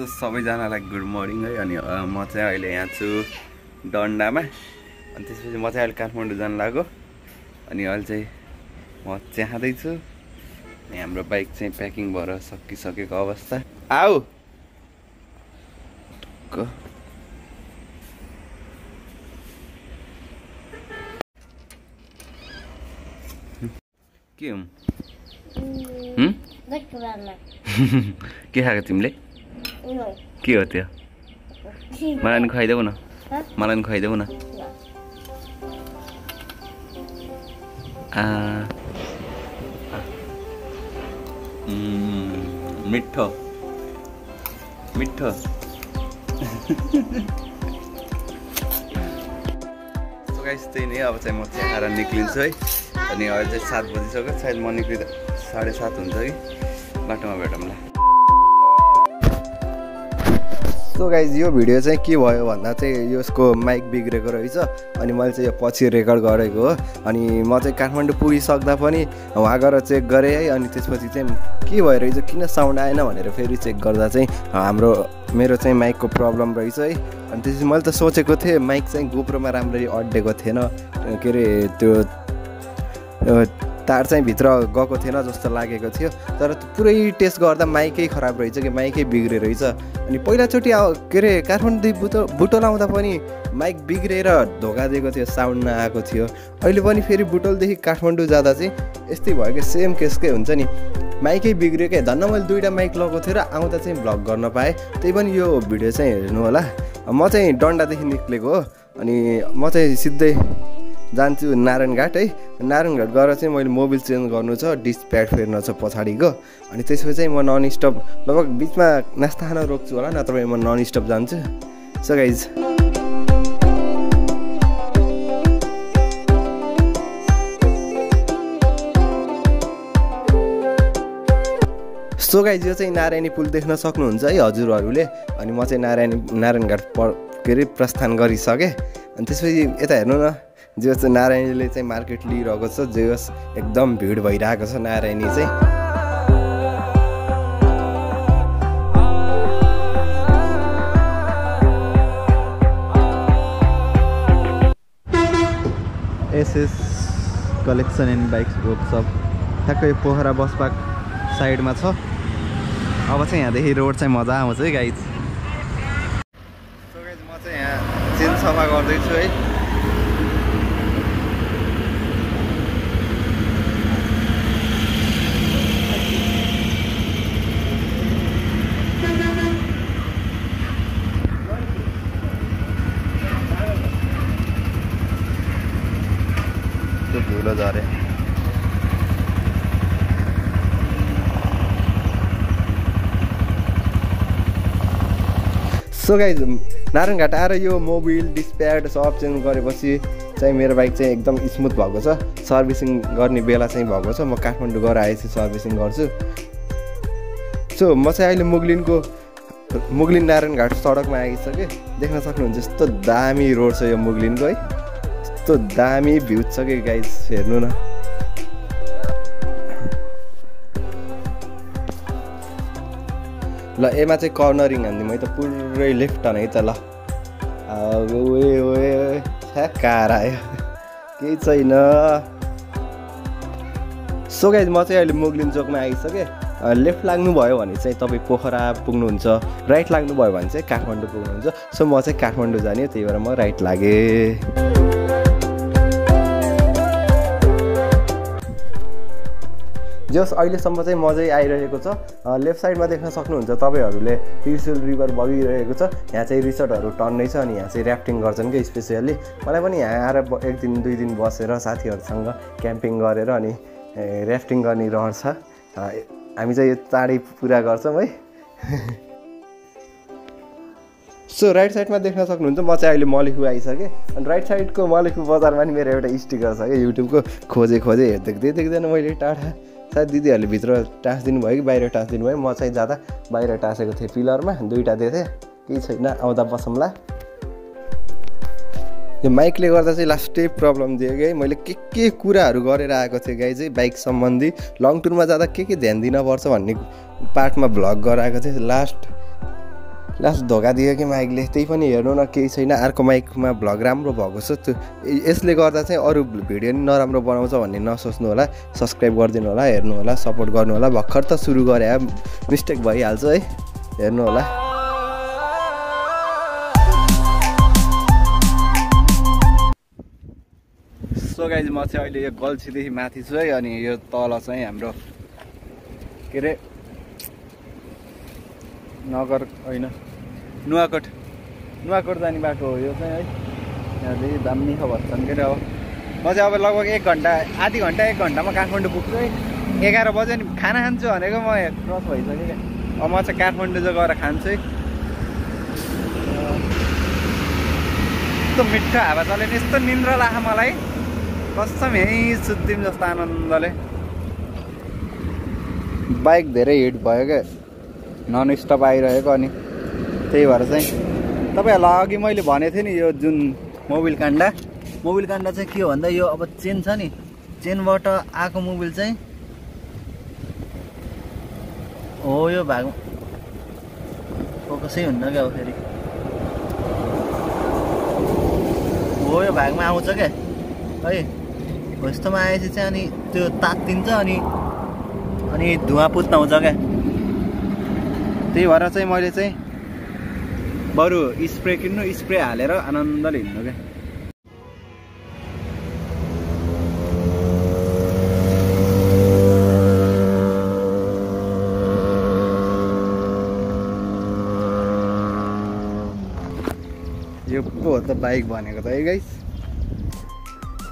So सबैजनालाई good morning है अनि म चाहिँ अहिले यहाँ छु डन्डामा। अनि त्यसपछि म चाहिँ अहिले काठमाडौँ जानु लाग्यो अनि अहिले चाहिँ म चाहँदैछु अनि हाम्रो बाइक चाहिँ प्याकिङ भएर सकिसकेको अवस्था। आऊ! क- हुँ? के खाएको तिमीले? के हो त्यो मलाई पनि खुवाइदेऊ न मलाई पनि खुवाइदेऊ न आ, मिठो मिठो सो गाइस त्यही नै अब चाहिँ म चाहिँ खाएर निक्लिन्छु है अनि अहिले चाहिँ सात बजिसक्यो सायद म निक्लिँदा साढे सात हुन्छ कि बाटोमा भेटौँला सो गाइज यो भिडियो चाहिँ के भयो भन्दा चाहिँ यसको माइक बिग्रेको रहेछ अनि मैले चाहिँ यो पछि रेकर्ड गरेको हो। अनि म चाहिँ काठमाडौँ पुगिसक्दा पनि उहाँ गएर चेक गरेँ है अनि त्यसपछि चाहिँ के भयो रहेछ किन साउन्ड आएन भनेर फेरि चेक गर्दा चाहिँ हाम्रो मेरो चाहिँ माइकको प्रब्लम रहेछ है। अनि त्यसपछि मैले त सोचेको थिएँ माइक चाहिँ गोप्रोमा राम्ररी अड्डेको थिएन। के अरे त्यो तार चाहिँ भित्र गएको थिएन जस्तो लागेको थियो। तर पुरै टेस्ट गर्दा माइकै खराब रहेछ कि माइकै बिग्रे रहेछ। अनि पहिलाचोटि के अरे काठमाडौँ बुटो बुटोल आउँदा पनि माइक बिग्रेर धोका दिएको थियो साउन्ड नआएको थियो। अहिले पनि फेरि बुटोलदेखि काठमाडौँ जाँदा चाहिँ यस्तै भयो कि सेम केसकै हुन्छ नि। माइकै बिग्रियो क्या धन्न मैले दुइटा माइक लगाएको थिएँ र आउँदा चाहिँ भ्लग गर्न पाएँ। त्यही पनि यो भिडियो चाहिँ हेर्नु होला म चाहिँ डन्डादेखि निक्लेको हो। अनि म चाहिँ सिधै जान्छु नारायणघाट है? नारायणघाट गएर चाहिँ मैले मोबिल चेन्ज गर्नु छ डिस प्याड फेर्न छ पछाडिको। अनि त्यसपछि चाहिँ म नन स्टप लगभग बिचमा नास्ता खान रोक्छु होला नत्र म नन स्टप जान्छु। सो गाइज सो गाइज यो चाहिँ नारायणी पुल देख्न सक्नुहुन्छ है हजुरहरूले। अनि म चाहिँ नारायणी नारायणघाट प के अरे प्रस्थान गरिसकेँ। अनि त्यसपछि यता हेर्नु न। जे होस् नारायणीले चाहिँ मार्केट लिइरहेको छ जे होस् एकदम भिड भइरहेको छ नारायणी चाहिँ। SS collection and bikes workshop ठ्याक्कै पोखरा बस पार्क साइडमा छ। अब चाहिँ यहाँदेखि रोड चाहिँ मजा आउँछ है गाइज सो गाइज म चाहिँ यहाँ चेन सफा गर्दैछु है। त्यो धुलो झरे सो गाइज नारायणघाट आएर यो मोबिल डिस्प्याड सब चेन्ज गरेपछि चाहिँ मेरो बाइक चाहिँ एकदम स्मुथ भएको छ. सर्भिसिङ गर्ने बेला चाहिँ भएको छ। म काठमाडौँ गएर आएपछि सर्भिसिङ गर्छु। सो म चाहिँ अहिले मुगलिनको मुगलिन नारायणघाट सडकमा आइसकेँ। देख्न सक्नुहुन्छ यस्तो दामी रोड छ यो मुगलिनको है। यस्तो दामी भ्यू छ कि गाइज हेर्नु न। ल एमा चाहिँ कर्नरिङ हान्ने मैले त पुरै लेफ्ट हाने त ल। ओए ओए कार आयो। केही छैन। सो गाइज म चाहिँ अहिले मुगलिन चोकमा आइसकेँ। लेफ्ट लाग्नुभयो भने चाहिँ तपाईँ पोखरा पुग्नुहुन्छ राइट लाग्नुभयो भने चाहिँ काठमाडौँ पुग्नुहुन्छ। सो म चाहिँ काठमाडौँ जाने त्यही भएर म राइट लागेँ। जस अहिलेसम्म चाहिँ मजै आइरहेको छ लेफ्ट साइडमा देख्न सक्नुहुन्छ तपाईँहरूले त्रिशुल रिभर बगिरहेको छ। यहाँ चाहिँ रिसोर्टहरू टन्नै छ अनि यहाँ चाहिँ ऱ्याफ्टिङ गर्छन् कि स्पेसियल्ली। मलाई पनि यहाँ आएर एक दिन दुई दिन बसेर साथीहरूसँग क्याम्पिङ गरेर अनि ऱ्याफ्टिङ गर्ने रहर छ हामी चाहिँ यो चाँडै पुरा गर्छौँ है। सो राइट साइडमा देख्न सक्नुहुन्छ म चाहिँ अहिले मलेखु आइसकेँ। अनि राइट साइडको मलेखु बजारमा नि मेरो एउटा स्टिकर छ क्या युट्युबको खोजे खोजे देख्दै देख्दैन मैले टाढा। सायद दिदीहरूले भित्र टाँसिदिनु भयो कि? बाहिर टाँसिदिनु भयो म चाहिँ जाँदा बाहिर टाँसेको थिएँ पिलरमा दुइटा दिएको थिएँ केही छैन आउँदा बसौँला। यो माइकले गर्दा चाहिँ लास्टै प्रब्लम दियो कि? मैले के के कुराहरू गरेर आएको थिएँ गाई चाहिँ? बाइक सम्बन्धी। लङ टुरमा जाँदा के के ध्यान दिनपर्छ भन्ने पार्टमा भ्लग गराएको थिएँ। लास्ट लास्ट धोका दियो कि माइकले? त्यही पनि हेर्नु न केही छैन। अर्को माइकमा भ्लग राम्रो भएको छ। त्यो यसले गर्दा चाहिँ अरू भिडियो नि नराम्रो बनाउँछ भन्ने नसोच्नु होला। सब्सक्राइब गरिदिनु होला हेर्नु होला सपोर्ट गर्नु होला। भर्खर त सुरु गरे मिस्टेक भइहाल्छ है। हेर्नु होला। सो गाइज म चाहिँ अहिले यो गल्छीदेखि माथि छु है अनि यो तल चाहिँ हाम्रो के अरे नगर होइन? नुवाकोट। नुवाकोट जाने बाटो हो यो चाहिँ है। यहाँदेखि दामी खबर अरे अब म चाहिँ अब लगभग एक घन्टा आधी घन्टा एक घन्टामा काठमाडौँ पुग्छु है। एघार बज्यो नि खाना खान्छु भनेको म क्रस भइसक्यो क्या। अब म चाहिँ काठमाडौँ चाहिँ गएर खान्छु है। यस्तो मिठो हावा चल्यो नि यस्तो निन्द्रा लाख मलाई। कसम यहीँ सुत्दिउँ जस्तो आनन्दले। बाइक धेरै हिट भयो क्या। नन स्टप आइरहेको अनि त्यही भएर चाहिँ तपाईँहरूलाई अघि मैले भनेको थिएँ नि यो जुन मोबिल कान्डा मोबिल कान्डा चाहिँ के हो भन्दा यो अब चेन छ नि चेनबाट आएको मोबिल चाहिँ हो यो भाग। फोकसै हुन्न क्या अब फेरि। हो यो भागमा आउँछ क्या। है हो यस्तोमा आएपछि चाहिँ अनि त्यो तात्तिन्छ अनि अनि धुवा पुत्न आउँछ क्या। त्यही भएर चाहिँ मैले चाहिँ बरु स्प्रे किन्नु स्प्रे हालेर आनन्दले हिँड्नु क्या यो पो त बाइक भनेको त है गाइस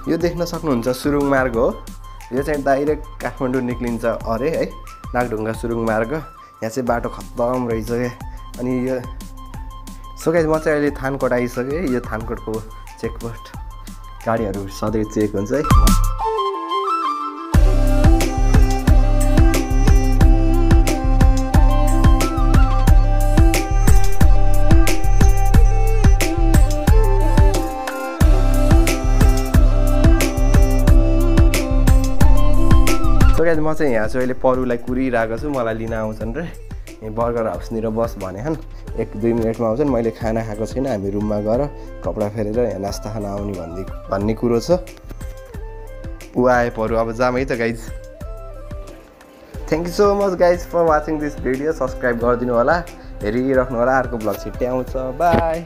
यो देख्न सक्नुहुन्छ सुरुङ मार्ग हो। यो चाहिँ डाइरेक्ट काठमाडौँ निक्लिन्छ अरे है नागढुङ्गा सुरुङ मार्ग। यहाँ चाहिँ बाटो खत्तम रहेछ क्या अनि यो सो गाइस म चाहिँ अहिले थानकोट आइसकेँ यो थानकोटको चेकपोस्ट। गाडीहरू सधैँ चेक हुन्छ है। सो गाइस म चाहिँ यहाँ चाहिँ अहिले परुलाई कुरिरहेको छु मलाई लिन आउँछन् रे। बर्गर हाउसनिर बस भने हन् एक दुई मिनटमा आउँछन् मैले खाना खाएको छैन हामी रुममा गएर कपडा फेरेर यहाँ नास्ता खान आउने भन्ने भन्ने कुरो छ। ऊ आए परू अब जाम है त guys thank you so much guys for watching this video subscribe गरिदिनु होला हेरिराख्नु होला अर्को ब्लग छिट्टै आउँछ बाई